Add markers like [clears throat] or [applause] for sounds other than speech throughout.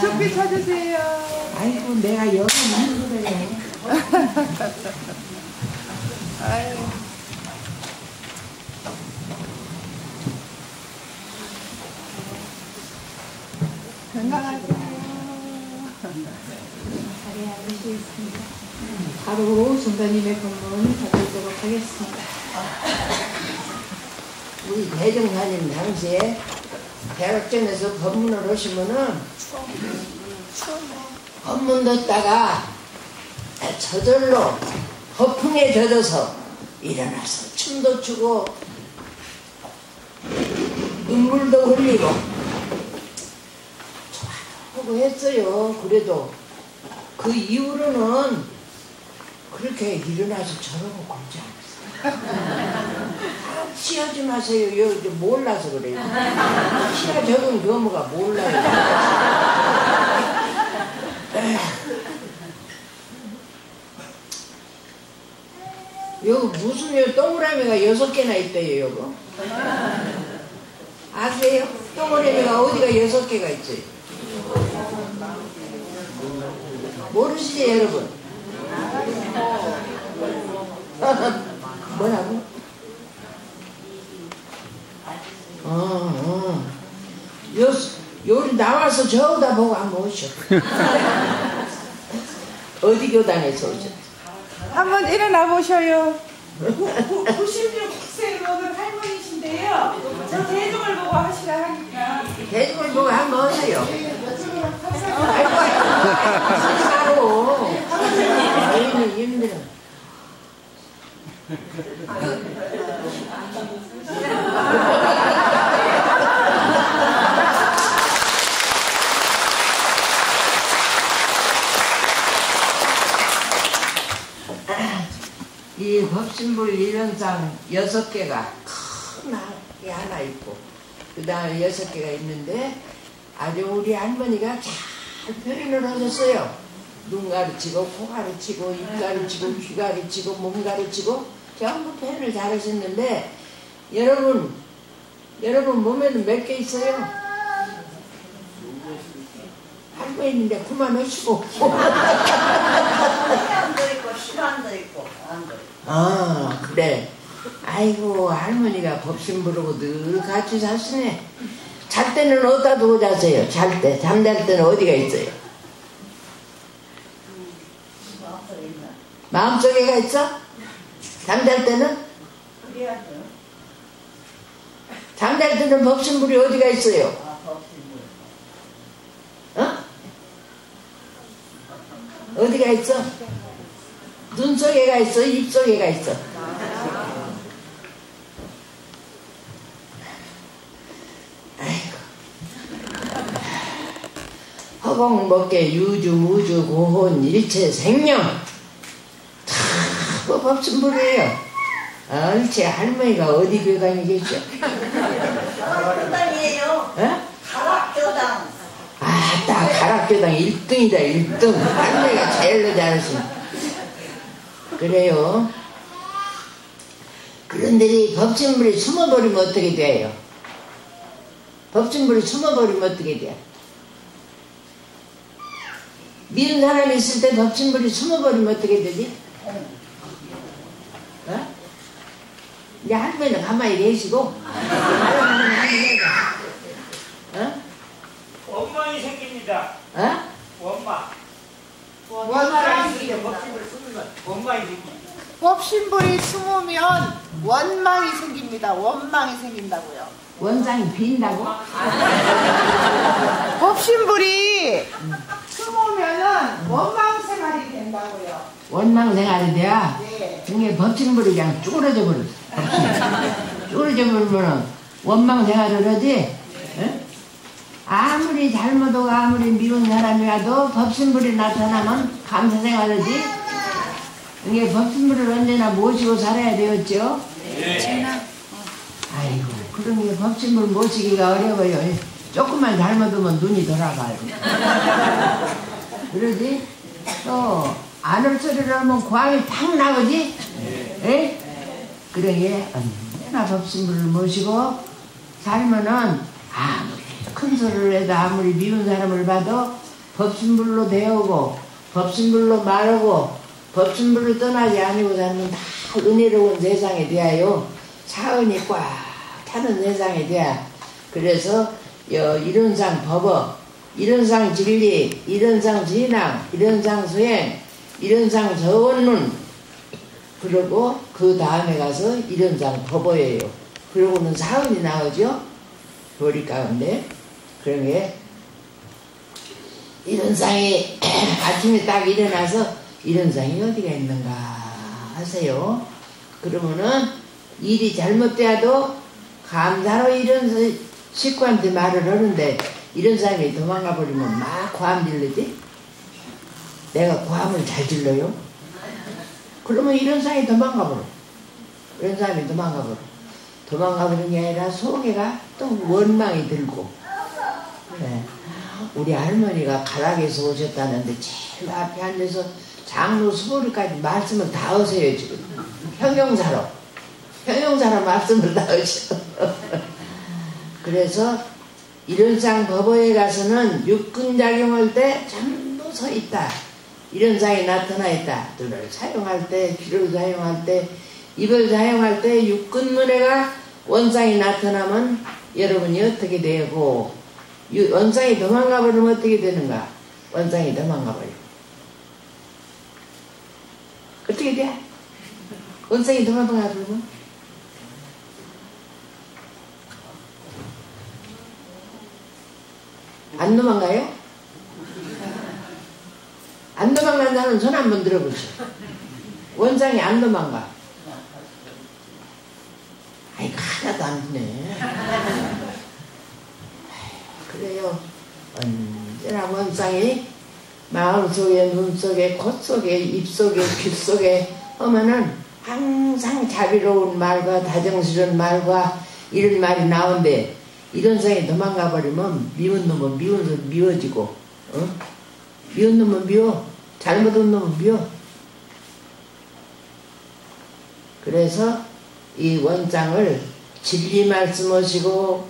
커피 찾으세요. 아이고 내가 여기 있는 거예요. [laughs] 아유. 건강하세요. 바로 선배님의 법문 받도록 하겠습니다. 우리 대종사님 당시에 대학전에서 법문을 하시면은 법문 듣다가 저절로 허풍에 젖어서 일어나서 춤도 추고 눈물도 흘리고 좋아하고 했어요. 그래도 그 이후로는 그렇게 일어나서 저러고 굴지 않았어요. 취하지 마세요. 여, 저 몰라서 그래요. 취하 적은 경우가 몰라요. 여기 무슨 요 동그라미가 여섯 개나 있대요, 여기. 아세요? 동그라미가 어디가 여섯 개가 있어요? 모르시죠, 여러분? [laughs] 뭐라고? 어, 어. 요, 요리 나와서 저기다 보고 한번 오셔. 어디 교단에서 오셨어? 한번 일어나 보셔요. 96세 먹은 할머니신데요. 저 대중을 보고 하시라 하니까. 대중을 보고 한번 오세요. 아이고, 아이고, 저희는 힘들어. 이 법 신불 일련상 여섯 개가 큰게 하나 있고 그 다음에 여섯 개가 있는데 아주 우리 할머니가 잘 표현을 하셨어요. 눈 가르치고 코 가르치고 입 가르치고 귀 가르치고 몸 가르치고 전부 표현을 잘 하셨는데 여러분 여러분 몸에는 몇 개 있어요? 할거 있는데 그만 하시고 시간도 있고 시간도 있고 아 그래. 아이고 할머니가 법신 부르고 늘 같이 사시네. 잘 때는 어디다 두고 자세요? 잘 때. 잠잘 때는 어디가 있어요? 마음속에가 있어? 잠잘 때는. 잠잘 때는 법신불이 어디가 있어요? 어? 어디가 있어 눈 속에가 있어 입 속에가 있어. 아이고. 허공 먹게 유주 무주 고혼 일체 생명. 다 법신불이에요. 얼체 할머니가 어디 교단이 계셔? 가락교당이에요. 어? 가락교당. 아따 가락교당 1등이다 1등. 할머니가 제일로 잘하시네 그래요 그런데 이 법진불이 숨어버리면 어떻게 돼요 법진불이 숨어버리면 어떻게 돼요 미운 사람이 있을 때 법진불이 숨어버리면 어떻게 되지 어? 이제 할머니는 가만히 계시고 어? 원망이 생깁니다. 어? 원망. 원망이 있을 때 법칙을 쓰는 건 원망이 생깁니다. 법신불이 숨으면 원망이 생깁니다. 원망이 생긴다고요. 원장이 빈다고? 법신불이 [laughs] 숨으면은 원망 생활이 된다고요. 원망 생활이 돼야 네. 등에 법진불이 그냥 쭈그러져 버렸어. 쭈그러져 버리면 원망 생활을 하지. 응? 아무리 잘못하고 아무리 미운 사람이라도 법신불이 나타나면 감사 생활하지. 이게 법신불을 언제나 모시고 살아야 되었죠. 아이고, 그런 게 법신불 모시기가 어려워요. 조금만 잘못하면 눈이 돌아가요. 그러지? 또, 안을 소리를 하면 광이 팍 나오지? 예? 그러게, 언제나 법신불을 모시고 살면은 아무리 큰 소리를 해도 아무리 미운 사람을 봐도 법신불로 배우고 법신불로 말하고 법신불을 떠나지 아니고 사는 다 은혜로운 세상에 대하여 사은이 꽉 타는 세상에 대하 그래서 여 이론상 법어 이론상 진리 이론상 진앙 이론상 수행 이론상 저원론 그러고 그 다음에 가서 이론상 법어예요. 그러고는 사은이 나오죠? 도리 가운데. 그런 게. 이런 상이 아침에 딱 일어나서 이런 상이 어디가 있는가 하세요. 그러면은 일이 잘못돼도 감사로 이런 식구한테 말을 하는데 이런 사람이 도망가 버리면 막 고함 질르지? 내가 고함을 잘 질러요? 그러면 이런 사람이 도망가 버려. 이런 사람이 도망가 버려. 도망가 버리는 게 아니라 속에가 또 원망이 들고. 그래. 우리 할머니가 가락에서 오셨다는데 제일 앞에 앉아서 장로 수보리까지 말씀을 다 하세요 지금. 형용사로. 형용사로 말씀을 다 하셔. [laughs] 그래서 이런상 법어에 가서는 육근작용할 때 전부 서 있다. 이런 상이 나타나 있다. 눈을 사용할 때 귀를 사용할 때 입을 사용할 때 육근문해가 원상이 나타나면 여러분이 어떻게 되고 원상이 도망가 버리면 어떻게 되는가? 원상이 도망가 버려. 어떻게 돼? 원상이 도망가 버리면? 안 도망가요? 안 도망간다는 손 한번 들어보시오. 원상이 안 도망가. 아이고, 하나도 안 되네. 그래요. 언제나 원상이 마음 속에, 눈 속에, 콧 속에, 입 속에, 귓속에 하면은 항상 자비로운 말과 다정스러운 말과 이런 말이 나온대. 이런 상에 도망가 버리면 미운 놈은 미운 미워지고, 어? 미운 놈은 미워. 잘못한 놈은 미워. 그래서 이 원장을 진리 말씀하시고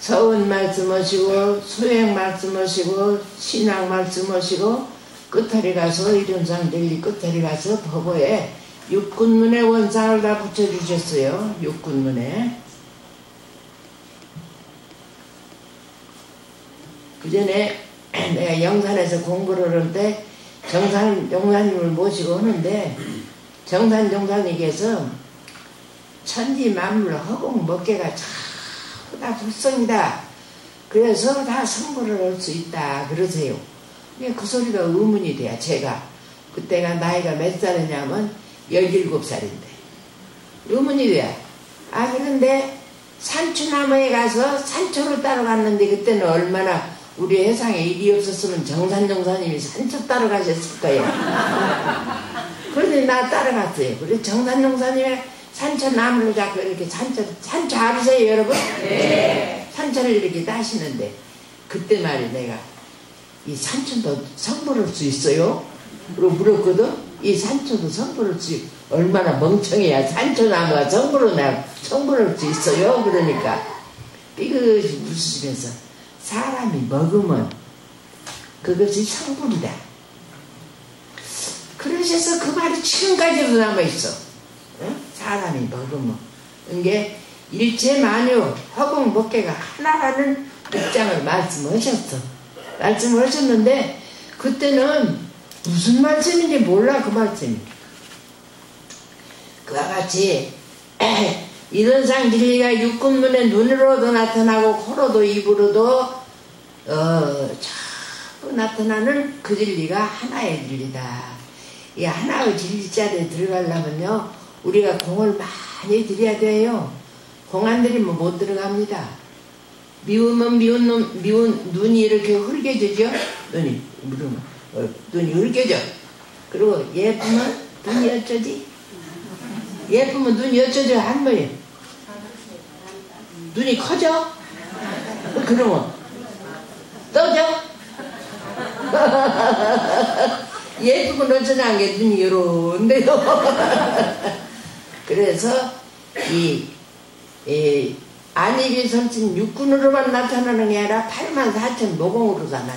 서원 말씀하시고 수행 말씀하시고 신앙 말씀하시고 끝에 가서 이런상 델리 끝에 가서 법어에 육군문에 원상을 다 붙여주셨어요. 육군문에 그 전에 내가 영산에서 공부를 하는데 정산 용사님을 모시고 하는데 정산 용사님께서 천지 만물 허공 먹개가 전 부다 불성이다. 그래서 다 성불을 할 수 있다. 그러세요. 근데 그 소리가 의문이 돼요. 제가 그때가 나이가 몇 살이냐면 17살인데 의문이 돼요. 아 그런데 산초나무에 가서 산초를 따러 갔는데 그때는 얼마나 우리 회상에 일이 없었으면 정산정사님이 산초 따러 가셨을 거예요. [laughs] 그런데 나 따라갔어요. 그래 정산정사님의 산초 나무를 잡고 이렇게 산초, 산초 알으세요, 여러분? 네. 산초를 이렇게 따시는데, 그때 말이 내가, 이 산초도 성불할 수 있어요? 그리고 물었거든? 이 산초도 성불할 수, 얼마나 멍청해야 산초 나무가 성불을, 성불할 수 있어요? 그러니까, 이것이 웃으시면서, 사람이 먹으면 그것이 성불이다. 그러셔서 그 말이 지금까지도 남아있어. 어? 사람이 먹으면. 이게 일체만유 허공 법계가 하나라는 입장을 말씀하셨어. 말씀하셨는데 그때는 무슨 말씀인지 몰라 그 말씀이. 그와 같이 [clears throat] 이런상 진리가 육군문에 눈으로도 나타나고 코로도 입으로도 어, 자꾸 나타나는 그 진리가 하나의 진리다. 이 하나의 진리 자리에 들어가려면요 우리가 공을 많이 들여야 돼요. 공 안 들이면 못 들어갑니다. 미우면 미운 놈, 미운 눈이 이렇게 흐릿해지죠? 눈이, 물으면, 어, 눈이 흐릿해져. 그리고 예쁘면 눈이 어쩌지? 예쁘면 눈이 어쩌죠? 한 번에 눈이 커져? 그러면 떠져? [laughs] 예쁘면 어쩌나 게 눈이 이런데요. [laughs] 그래서 이, 이 안입이 설친 육군으로만 나타나는 게 아니라 8만 4천 모공으로도 나타나.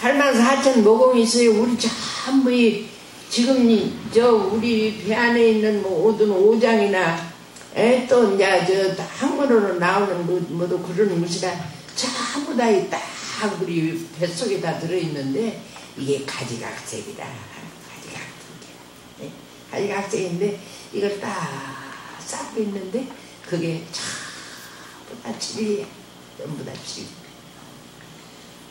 8만 4천 모공이 있어요. 우리 전부 이 지금 이- 저 우리 배 안에 있는 뭐 오든 오장이나 에, 또 이제 저 한국어로 나오는 뭐, 뭐도 그런 것이라 전부 다 이 딱 우리 뱃속에 다 들어있는데 이게 가지각색이다. 가지각색. 네? 가지각색인데 이걸 딱 쌓고 있는데 그게 전부 다 진리야. 전부 다 진리.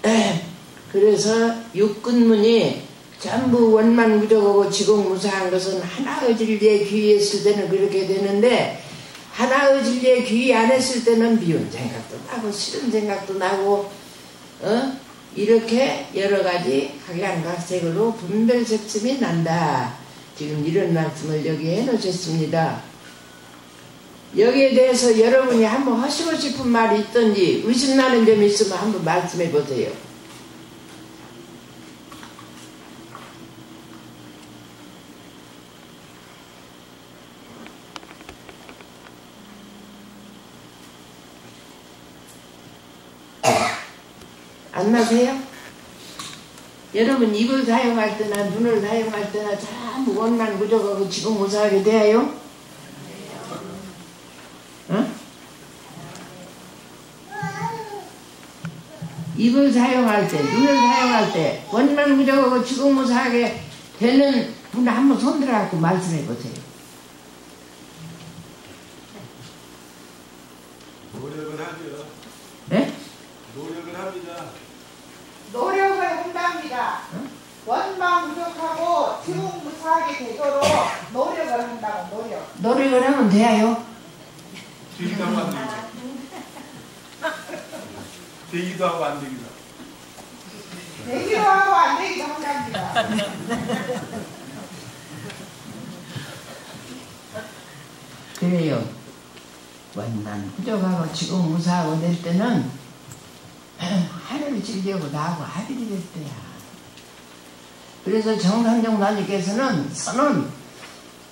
에, 그래서 육근문이 전부 원만 무적하고 지공 무사한 것은 하나의 진리에 귀의했을 때는 그렇게 되는데 하나의 진리에 귀의 안 했을 때는 미운 생각도 나고 싫은 생각도 나고 어? 이렇게 여러 가지 각양각색으로 분별색심이 난다. 지금 이런 말씀을 여기 해놓으셨습니다. 여기에 대해서 여러분이 한번 하시고 싶은 말이 있든지 의심나는 점이 있으면 한번 말씀해 보세요. 안 나세요? 여러분 입을 사용할 때나 눈을 사용할 때나 전 부 원만 부족하고 지금 무사하게 돼요? 응? 입을 사용할 때, 눈을 사용할 때 원만 부족하고 지금 무사하게 되는 분 한번 손들어 갖고 말씀해 보세요. 노력은 하죠. 예? 노력은 합니다. 노력을 한답니다. 원망 부족하고 지공무사하게 되도록 노력을 한다고 노력. 노력을 하면 돼요. 되기도 하고 안 되기도. 되기도 하고 안 되기도. 되기도 하고 안 되기도 한답니다. 그래요. 원만 부족하고 지금 무사하고 될 때는 [clears throat] 하늘을 지려고 나하고 합일이 될 때야. 그래서 정상정단님께서는 선은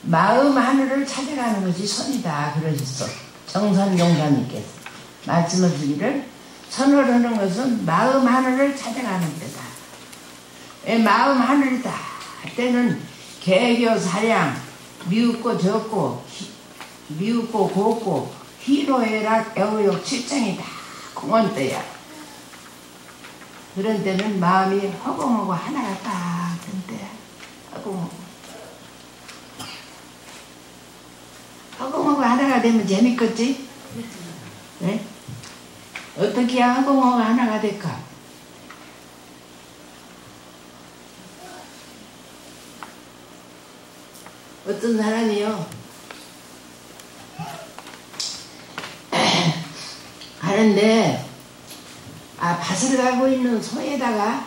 마음 하늘을 찾아가는 것이 선이다 그러셨어. 정선정단님께서 말씀하시기를 선을 하는 것은 마음 하늘을 찾아가는 때다. 예, 마음 하늘이다. 할 때는 개교 사량 미웃고 적고 희- 미웃고 곱고 희로애락 애호욕 칠정이다. 공원 때야. 그런 때는 마음이 허공하고 하나가 딱된 때야. 허공하고. 허공 하나가 되면 재밌겠지? 네? 어떻게 해야 허공하고 하나가 될까? 어떤 사람이요. [clears throat] 가는데 아 밭을 갈고 있는 소에다가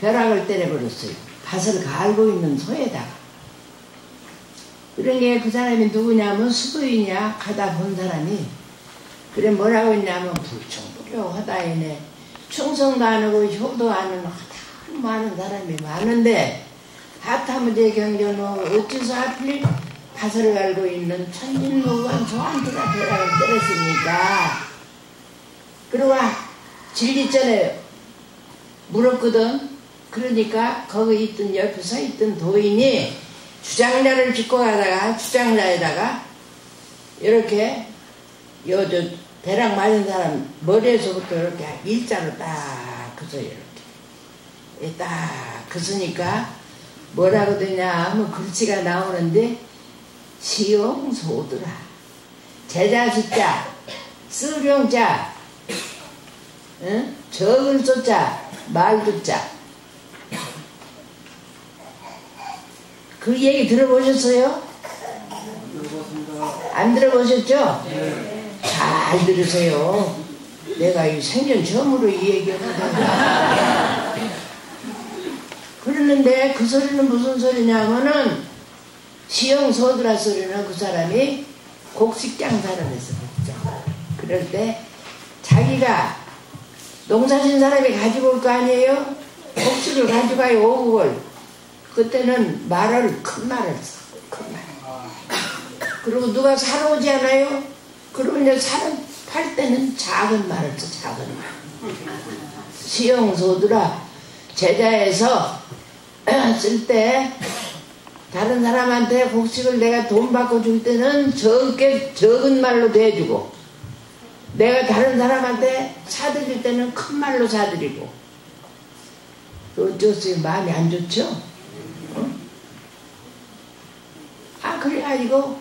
벼락을 때려버렸어요. 밭을 갈고 있는 소에다가. 그런 게그 사람이 누구냐면 수도이냐 가다 본 사람이 그래 뭐라고 했냐면 불충불효 하다이네 충성도 안 하고 효도 안 하는 많은 사람이 많은데 하타무제 경전은 어째서 하필 밭을 갈고 있는 천진무관 조한테가 벼락을 때렸습니까? 그러고 진리전에 물었거든. 그러니까 거기 있던 옆에 서 있던 도인이 주장자를 짚고 가다가 주장자에다가 이렇게 요저 대략 맞은 사람 머리에서부터 이렇게 일자로 딱 그서 이렇게. 딱 그으니까 뭐라고 되냐 하면 글씨가 나오는데 시용소두라 제자시자 쓰룡자 응? 적을 쏘자 말두자 그 얘기 들어보셨어요? 안 들어보셨죠? 잘 들으세요. 내가 이 생전 처음으로 이 얘기하거든. 그러는데 그 소리는 무슨 소리냐면은 시영 소드라 소리는 그 사람이 곡식 장사를 했어. 곡장. 그럴 때 자기가 농사진 사람이 가지고 올 거 아니에요? 곡식을 가져가요, 오국을. 그때는 말을, 큰 말을 써, 큰 말. 그리고 누가 사러 오지 않아요? 그러면 이제 사러 팔 때는 작은 말을 써, 작은 말. 시영소들아, 제자에서 [clears throat] 쓸 때 다른 사람한테 곡식을 내가 돈 받고 줄 때는 적게 적은 말로 대주고 내가 다른 사람한테 사드릴 때는 큰 말로 사드리고 어쩌세요 마음이 안 좋죠? 어? 아 그래가지고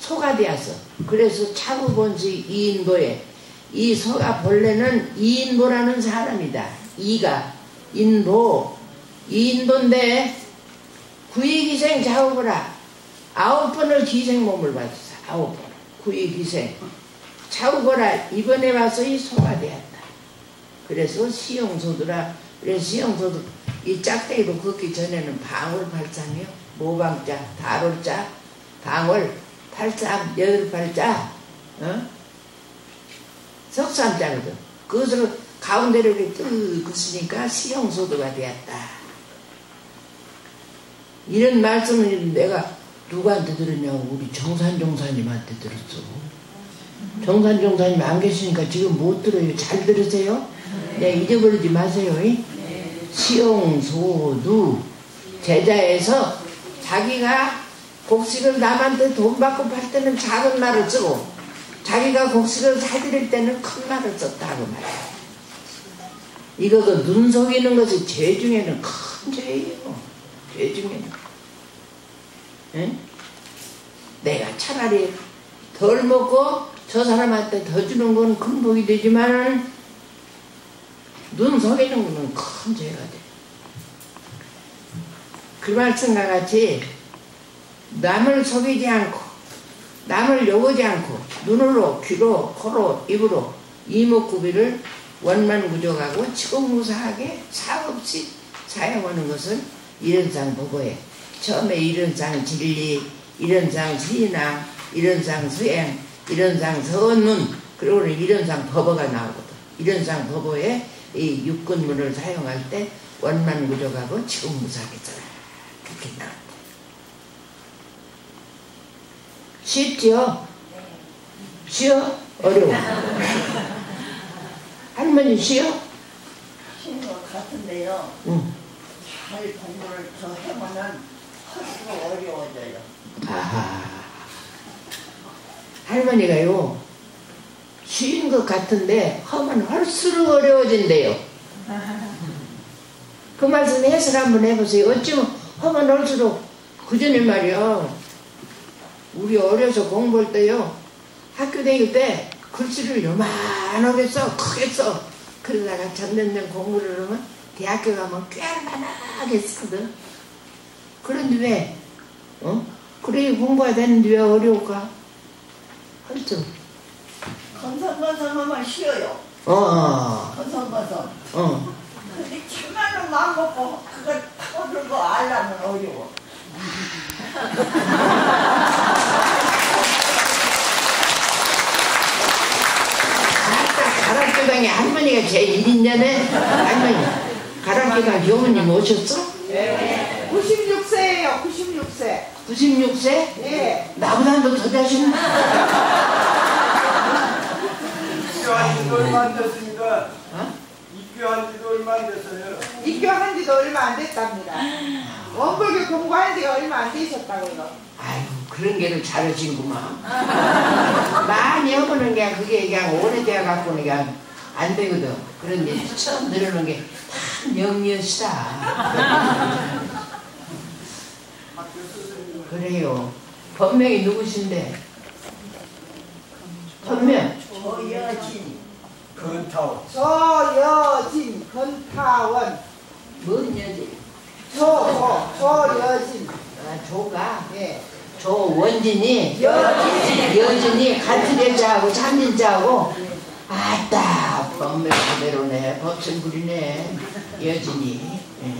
소가 되었어. 그래서 차구본시 이인보에 이 소가 본래는 이인보라는 사람이다. 이가 인보. 이인보인데 구이기생 자오보라. 아홉 번을 기생 몸을 받았어. 아홉 번. 구이기생. 자오보라. 이번에 와서 이 소가 되었다. 그래서 시용소더라. 그래서 시용소도 이 짝대기로 걷기 전에는 방울 팔짱이요 모방자 다롤자 방울 팔짱 여덟 팔자 어? 석삼자거든 그것으로 가운데를 이렇게 뜩 긋으니까 시용소도가 되었다 이런 말씀을 내가 누구한테 들었냐고 우리 정산종사님한테 들었어. 정산종사님 안 계시니까 지금 못 들어요. 잘 들으세요? 네, 잊어버리지 마세요. 이? 시용소두 제자에서 자기가 곡식을 남한테 돈 받고 팔 때는 작은 말을 쓰고 자기가 곡식을 사드릴 때는 큰 말을 썼다고 말이야. 이거 그 눈 속이는 것이 죄 중에는 큰 죄예요. 죄 중에는. 응? 내가 차라리 덜 먹고 저 사람한테 더 주는 건 큰 복이 되지만 눈 속이는 거는 큰 죄가 돼. 그 말씀과 같이 남을 속이지 않고 남을 욕하지 않고 눈으로 귀로 코로 입으로 이목구비를 원만무족하고 치공무사하게 사없이 사용하는 것은 이런상 보고에 처음에 이런상 진리 이런상 신앙 이런상 수행 이런상 선문 그리고 이런상 법어가 나오거든. 이런상 법어에 이 육근문을 사용할 때 써라 그 나온다 쉽지요? 쉬워? 어려워? [laughs] 할머니 쉬워? 쉬운 것 같은데요. 응. 잘 공부를 더 해보면 할수록 어려워져요. 아하. 할머니가요, 쉬운 것 같은데, 하면 할수록 어려워진대요. [laughs] 그 말씀 해설 한번 해보세요. 어쩌면 하면 할수록, 그 전에 말이야, 우리 어려서 공부할 때요, 학교 다닐 때 글씨를 요만하게 써, 크게 써. 그러다가 전년년 공부를 하면 대학교 가면 꽤만하게 쓰거든. 그런데 왜, 어? 그래 공부가 되는데 왜 어려울까? 할수 건성건성하면 쉬워요. 어, 어, 건성건성. 어. 근데 참말로 마음 먹고 그걸 타고들고 알라면 어려워. 가락교당에 할머니가 제일 1인자네? 할머니. 가락교당 교무님 오셨어? 96세예요. 96세. 96세? 예. 나보다도 더 자신 입교한 지도 얼마 안 됐습니다. 어? 입교한 지도 얼마 안 됐어요. 입교한 지도 얼마 안 됐답니다. 원불교 공부한 지가 얼마 안 되셨다고요. 아이고 그런 게를 잘하시는구만 많이 해보는 게 그게 그냥 오래되어 갖고는 그냥 안 되거든 그런데 처음 들으는 게참 영리하시다 그래요 본명이 누구신데 본명 조여진. 건타오. 조여진, 건타원. 뭔 여지 조, 조, 조여진. 아, 조가 예. 조원진이 여진. 여진이 같은 여자하고 참진자하고 아따 법명 그대로네 법천불이네 여진이 예.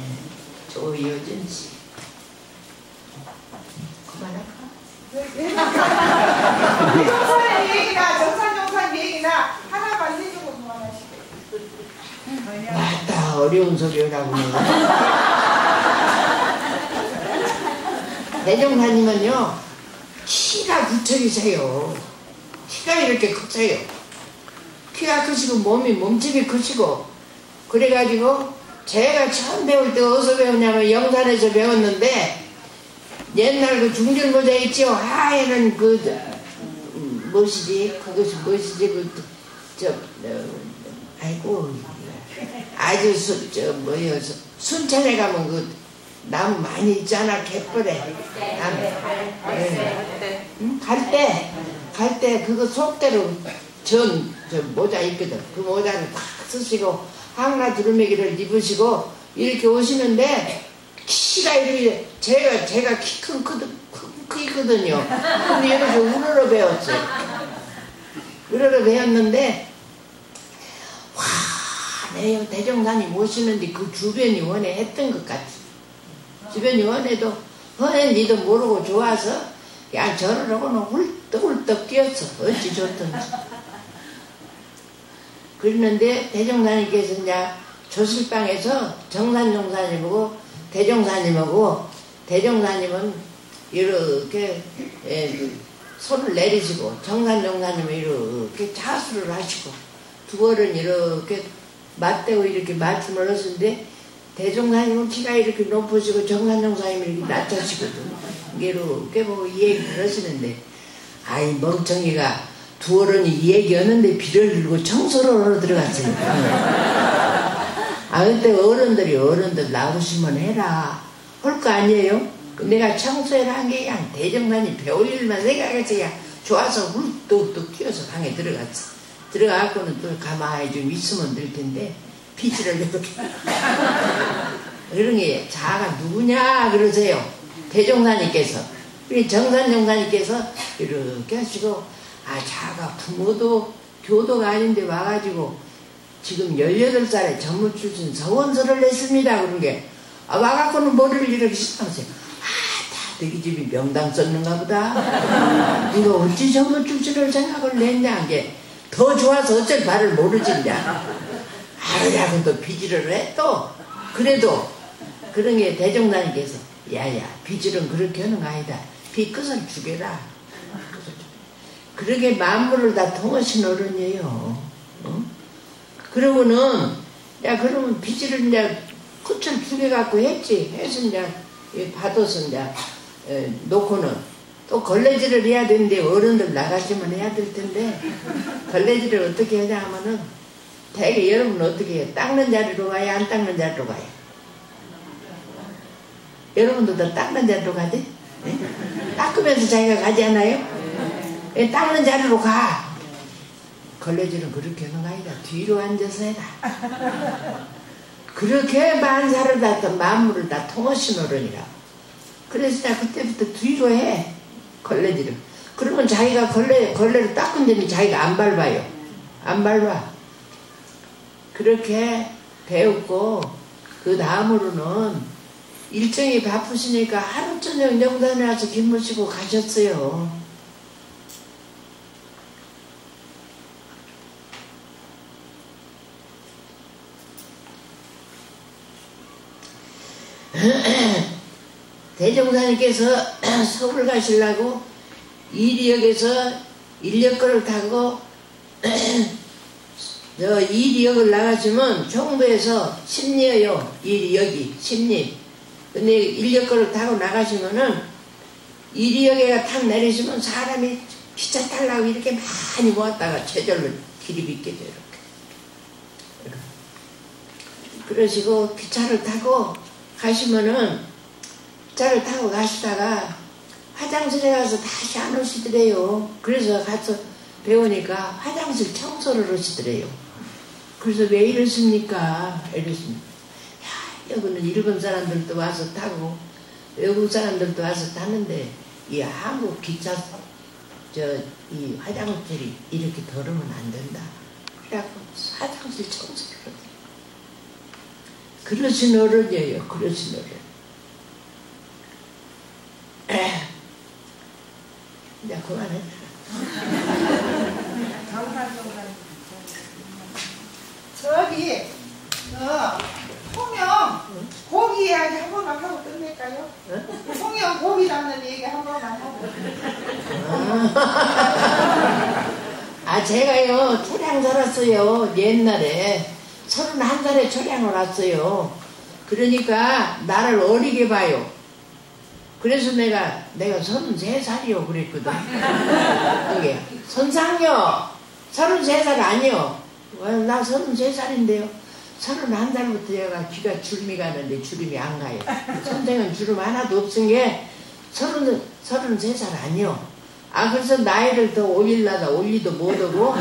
조여진 씨 그만할까? 부동산의 얘기나 정산정산 얘기나 하나만 해주고 그만하시고. 아따 어려운 소리라고 대종사님은요 [laughs] 키가 붙어있어요. 키가 이렇게 크세요. 키가 크시고 몸이 몸집이 크시고 그래가지고 제가 처음 배울 때 어디서 배웠냐면 영산에서 배웠는데 옛날 그 중절 모자 있죠? 하얘는 그 음, 무엇이지? 그것이 무엇이지? 그저 어, 아이고 아주 수, 저 뭐여 순천에 가면 그 나무 많이 있잖아 갯벌에 나무 예. 응? 갈때 갈 때 그거 속대로 전 저 모자 있거든 그 모자를 탁 쓰시고 항나 두루매기를 입으시고 이렇게 오시는데 키가 이렇게 제가 제가 키 큰 크거든요. 그럼 이렇게 우러러 배웠어요. 우러러 배웠는데 화내요 대종산이 모시는데 그 주변이 원해 했던 것 같아. 주변이 원해도 니도 모르고 좋아서 야 저러고는 훌떡훌떡 뛰었어. 어찌 좋던지. 그랬는데 대종사님께서 이제 조실방에서 정산종사님하고 대종사님하고 대종사님은 이렇게 예, 손을 내리시고 정산종사님은 이렇게 자수를 하시고 두 어른 이렇게 맞대고 이렇게 말씀을 하시는데 대종사님은 키가 이렇게 높으시고 정산종사님은 이렇게 낮으시거든 이렇게 보고 이 얘기를 하시는데 아이 멍청이가 두 어른이 이 얘기였는데 비를 들고 청소를 하러 들어갔으니까. 아, 그때 어른들이 어른들 나오시면 해라. 할 거 아니에요? 내가 청소를 한 게 그냥 대정관이 배울 일만 생각해서 그냥 좋아서 훌뚝뚝 튀어서 방에 들어갔어. 들어가고는 또 가만히 좀 있으면 될 텐데, 피지를 이렇게. [laughs] 그런 게 자가 누구냐 그러세요. 대종사님께서. 정산정사님께서 이렇게 하시고, 아, 자가 부모도 교도가 아닌데 와가지고 지금 18살에 전무 출신 서원서를 냈습니다. 그런 게. 아, 와갖고는 머리를 이렇게 씻어보세요. 아, 다 너희 집이 명당 썼는가 보다. [laughs] 이거 어찌 전무 출신을 생각을 냈냐. 이게 더 좋아서 어쩔 바를 모르지냐. 아야, 또 비지를 해, 또. 그래도 그런 게 대종단님께서 야야, 비질은 그렇게 하는 거 아니다. 비 끝을 죽여라. 그러게 만물을 다 통하신 어른이에요. 어? 그러고는 야 그러면 비지를 이제 끝을 두개 갖고 했지 해서 이제 받아서 이제 에, 놓고는 또 걸레질을 해야 되는데 어른들 나가시면 해야 될 텐데 걸레질을 어떻게 하냐 하면은 대개 여러분 어떻게 해요? 닦는 자리로 가요? 안 닦는 자리로 가요? 여러분도 다 닦는 자리로 가지? 네? 닦으면서 자기가 가지 않아요? 예, 닦는 자리로 가. 걸레질은 그렇게 하는 거 아니다. 뒤로 앉아서 해라. 그렇게 만사를 다, 만물을 다 통하신 어른이라. 그래서 나 그때부터 뒤로 해. 걸레질을. 그러면 자기가 걸레, 걸레를 닦은 데는 자기가 안 밟아요. 안 밟아. 그렇게 배웠고, 그 다음으로는 일정이 바쁘시니까 하루 저녁 영단에 와서 김 모시고 가셨어요. [clears throat] 대종사님께서 [clears throat] 서울 가시려고 이리역에서 인력거를 타고 저 이리역을 나가시면 정부에서 심리예요. 이리역이 심리. 근데 인력거를 타고 나가시면은 이리역에 탁 내리시면 사람이 기차 타려고 이렇게 많이 모았다가 최절로 길이 빗게 돼요. 이렇게. 그러시고 기차를 타고 가시면은 차를 타고 가시다가 화장실에 가서 다시 안 오시더래요. 그래서 가서 배우니까 화장실 청소를 하시더래요. 그래서 왜 이러십니까? 이러십니다. 야, 여기는 일본 사람들도 와서 타고 외국 사람들도 와서 타는데 이 한국 기차 저 이 화장실이 이렇게 더러면 안 된다. 그래갖고 화장실 청소를 하더래요. 그러신 어른이에요. 그러신 어른. 에. 이제 그만해. 저기 저 통영 고기 이야기 한 번만 하고 끝낼까요? 통영 고기 잡는 얘기 한 번만 하고 아, 제가요, 초량 살았어요. 옛날에. 서른한 살에 초량을 왔어요. 그러니까 나를 어리게 봐요. 그래서 내가 내가 서른세 살이요 그랬거든. [laughs] 그게 선상요 서른세 살 아니요. 어, 나 서른세 살인데요. 서른한 살부터 얘가 귀가 주름이 가는데 주름이 안 가요. 선생은 주름 하나도 없은 게 서른 서른세 살 아니요. 아 그래서 나이를 더 올리려다 올리도 못하고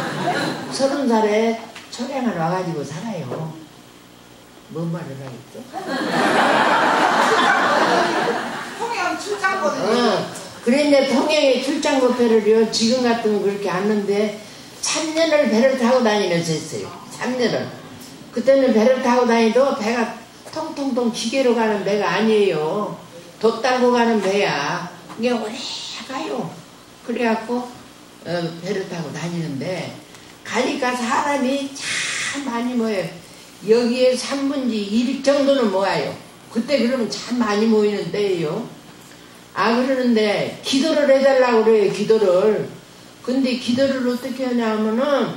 서른 살에 초량을 와가지고 살아요. 뭔 말을 하겠죠? 어, 그런데 통영에 출장 부페를요 지금 같으면 그렇게 왔는데 3년을 배를 타고 다니면서 했어요. 3년을 그때는 배를 타고 다니도 배가 통통통 기계로 가는 배가 아니에요. 돛 달고 가는 배야. 이게 오래 가요. 그래갖고 어, 배를 타고 다니는데 가니까 사람이 참 많이 모여요. 여기에 3분지 1 정도는 모아요. 그때 그러면 참 많이 모이는 때예요 아 그러는데 기도를 해달라고 그래요 기도를. 근데 기도를 어떻게 하냐면은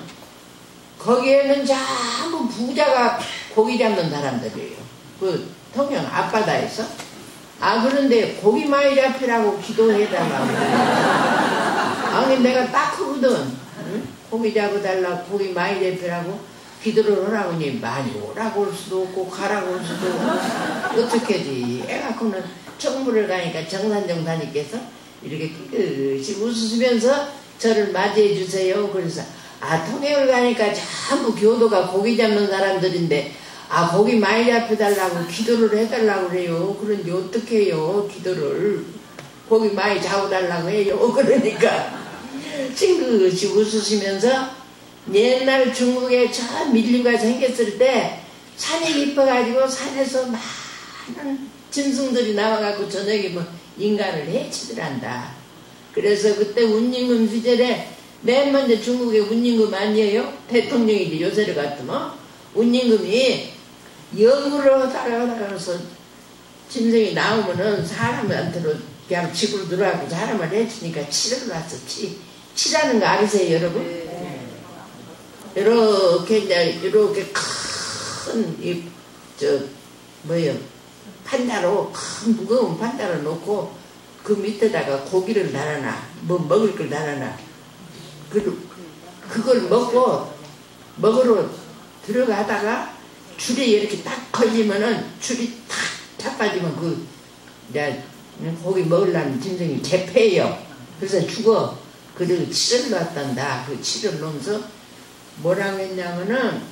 거기에는 전부 부자가 고기 잡는 사람들이에요. 그 통영 앞바다에서. 아 그런데 고기 많이 잡히라고 기도해달라고. 아니 내가 딱 그거든. 응? 고기 잡아달라고 고기 많이 잡히라고 기도를 하라고 하니 많이 오라고 올 수도 없고 가라고 올 수도 없고 어떻게지 애 갖고는 청부를 가니까 정산정 사님께서 이렇게 끝이 웃으시면서 저를 맞이해 주세요. 그래서 아 통영을 가니까 전부 교도가 고기 잡는 사람들인데 아 고기 많이 잡혀달라고 기도를 해달라고 그래요. 그런데 어떻게 해요 기도를 고기 많이 잡아달라고 해요. 그러니까 싱긋이 웃으시면서 옛날 중국에 저 밀림가 생겼을 때 산이 깊어가지고 산에서 많은 짐승들이 나와갖고 저녁에 뭐 인간을 해치더란다. 그래서 그때 운임금 시절에 맨 먼저 중국의 운임금 아니에요? 대통령이지 요새를 같으면 운임금이 영으로 따라가서 짐승이 나오면은 사람한테로 그냥 집으로 들어가고 사람을 해치니까 치를 놨어 치 치라는 거 아세요 여러분? 이렇게 이제 이렇게 큰이저 뭐요? 판다로 큰 무거운 판다를 놓고 그 밑에다가 고기를 달아놔. 뭐 먹을 걸 달아놔. 그 그걸 먹고 먹으러 들어가다가 줄이 이렇게 딱 걸리면은 줄이 탁 자빠지면 그 이제 고기 먹으려는 짐승이 재패요. 그래서 죽어. 그리고 치를 놨단다. 그 치를 놓으면서 뭐라고 했냐면은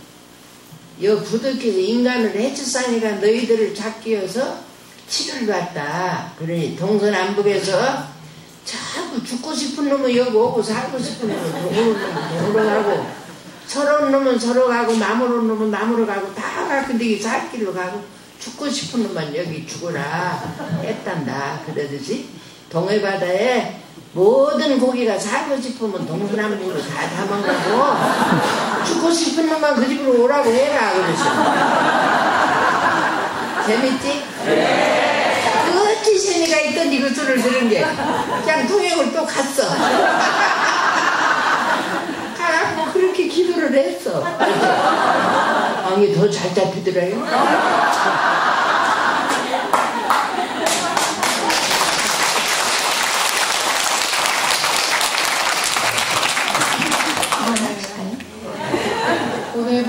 여 부득해서 인간을 해치사니까 너희들을 잡기위해서 치를 놨다. 그러니 동서남북에서 자꾸 죽고 싶은 놈은 여기 오고 살고 싶은 놈은 동으로 동으로 가고 서로 놈은 서로 가고 나무로 놈은 나무로 가고 다 가고 근데 살 길로 가고 죽고 싶은 놈만 여기 죽어라 했단다. 그러듯이 동해바다에 모든 고기가 살고 싶으면 동서남북으로 다 담아가고 죽고 싶은 놈만 그 집으로 오라고 해라 그러죠. 재밌지? 세미가 있던지 그 소리를 들은 게 그냥 통영을 또 갔어. 가갖고 그렇게 기도를 했어. 아니 더잘 잡히더라요.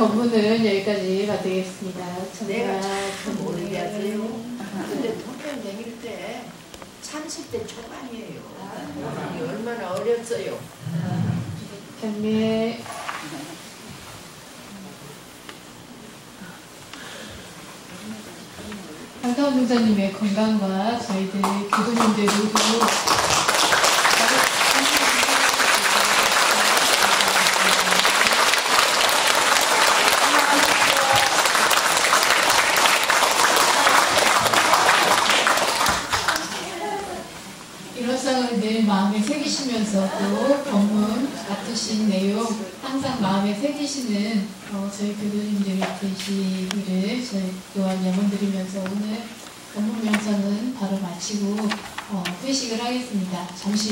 오늘 본문은 여기까지 마치겠습니다. 내가 정말 참 오래 하세요. 근데 통영 다닐 때 30대 초반이에요. 이게 얼마나 어렸어요. 경례 황타원 목사님의 건강과 저희들 교도님들 모두 일월상을 늘 마음에 새기시면서 또 법문 맡으신 내용 항상 마음에 새기시는 어, 저희 교도님들이 되시기를 저희 또한 염원드리면서 오늘 법문 명상은 바로 마치고 어, 회식을 하겠습니다. 잠시